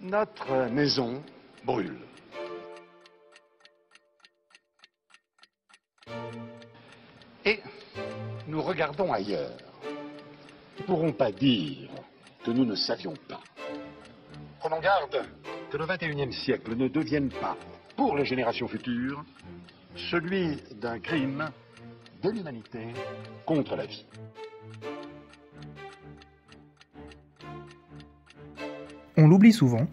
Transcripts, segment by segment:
Notre maison brûle. Et nous regardons ailleurs. Nous ne pourrons pas dire que nous ne savions pas. Prenons garde que le 21e siècle ne devienne pas, pour les générations futures, celui d'un crime de l'humanité contre la vie. On l'oublie souvent,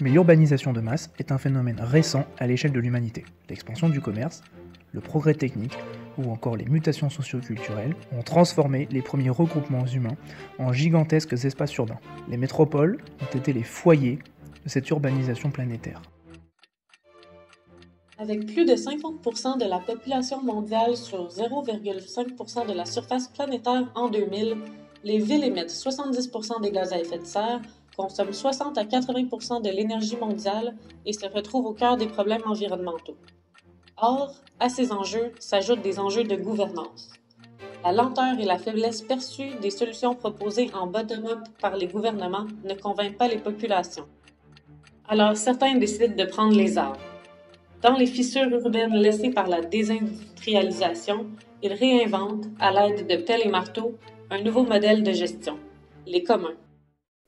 mais l'urbanisation de masse est un phénomène récent à l'échelle de l'humanité. L'expansion du commerce, le progrès technique ou encore les mutations socioculturelles ont transformé les premiers regroupements humains en gigantesques espaces urbains. Les métropoles ont été les foyers de cette urbanisation planétaire. Avec plus de 50% de la population mondiale sur 0,5% de la surface planétaire en 2000, les villes émettent 70% des gaz à effet de serre consomment 60 à 80 de l'énergie mondiale et se retrouvent au cœur des problèmes environnementaux. Or, à ces enjeux s'ajoutent des enjeux de gouvernance. La lenteur et la faiblesse perçue des solutions proposées en bottom-up par les gouvernements ne convainquent pas les populations. Alors certains décident de prendre les armes. Dans les fissures urbaines laissées par la désindustrialisation, ils réinventent, à l'aide de pelles et marteaux, un nouveau modèle de gestion, les communs.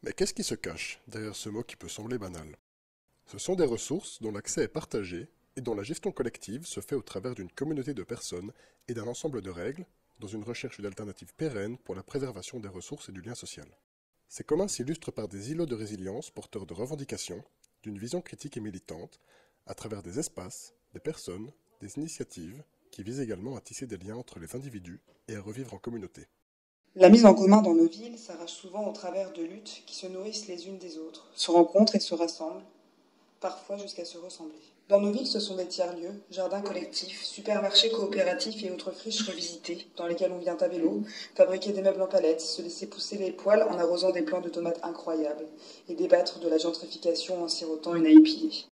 Mais qu'est-ce qui se cache derrière ce mot qui peut sembler banal? Ce sont des ressources dont l'accès est partagé et dont la gestion collective se fait au travers d'une communauté de personnes et d'un ensemble de règles, dans une recherche d'alternatives pérennes pour la préservation des ressources et du lien social. Ces communs s'illustrent par des îlots de résilience porteurs de revendications, d'une vision critique et militante, à travers des espaces, des personnes, des initiatives qui visent également à tisser des liens entre les individus et à revivre en communauté. La mise en commun dans nos villes s'arrache souvent au travers de luttes qui se nourrissent les unes des autres, se rencontrent et se rassemblent, parfois jusqu'à se ressembler. Dans nos villes, ce sont des tiers-lieux, jardins collectifs, supermarchés coopératifs et autres friches revisitées, dans lesquelles on vient à vélo, fabriquer des meubles en palettes, se laisser pousser les poils en arrosant des plants de tomates incroyables, et débattre de la gentrification en sirotant une IPA.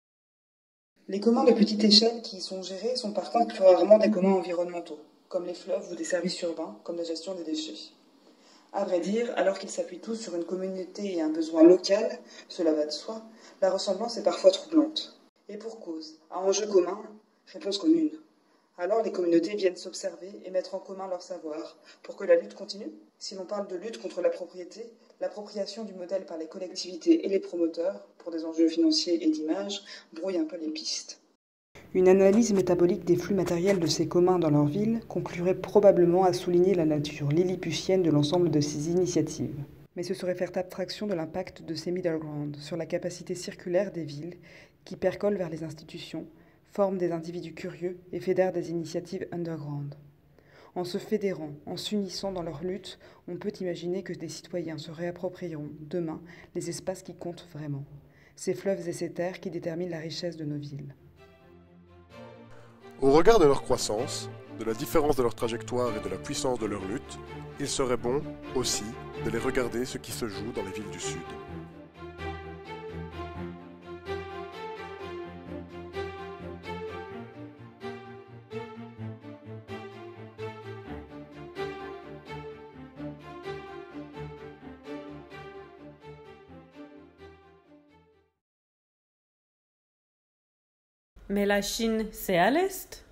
Les communs de petite échelle qui y sont gérés sont par contre plus rarement des communs environnementaux, comme les fleuves ou des services urbains, comme la gestion des déchets. À vrai dire, alors qu'ils s'appuient tous sur une communauté et un besoin local, cela va de soi, la ressemblance est parfois troublante. Et pour cause, à enjeu commun, réponse commune. Alors les communautés viennent s'observer et mettre en commun leur savoir pour que la lutte continue. Si l'on parle de lutte contre la propriété, l'appropriation du modèle par les collectivités et les promoteurs, pour des enjeux financiers et d'image, brouille un peu les pistes. Une analyse métabolique des flux matériels de ces communs dans leur ville conclurait probablement à souligner la nature lilliputienne de l'ensemble de ces initiatives. Mais ce serait faire abstraction de l'impact de ces middle ground sur la capacité circulaire des villes qui percolent vers les institutions, forment des individus curieux et fédèrent des initiatives underground. En se fédérant, en s'unissant dans leur lutte, on peut imaginer que des citoyens se réapproprieront demain les espaces qui comptent vraiment, ces fleuves et ces terres qui déterminent la richesse de nos villes. Au regard de leur croissance, de la différence de leur trajectoire et de la puissance de leur lutte, il serait bon, aussi, de les regarder ce qui se joue dans les villes du Sud. Mais la Chine, c'est à l'est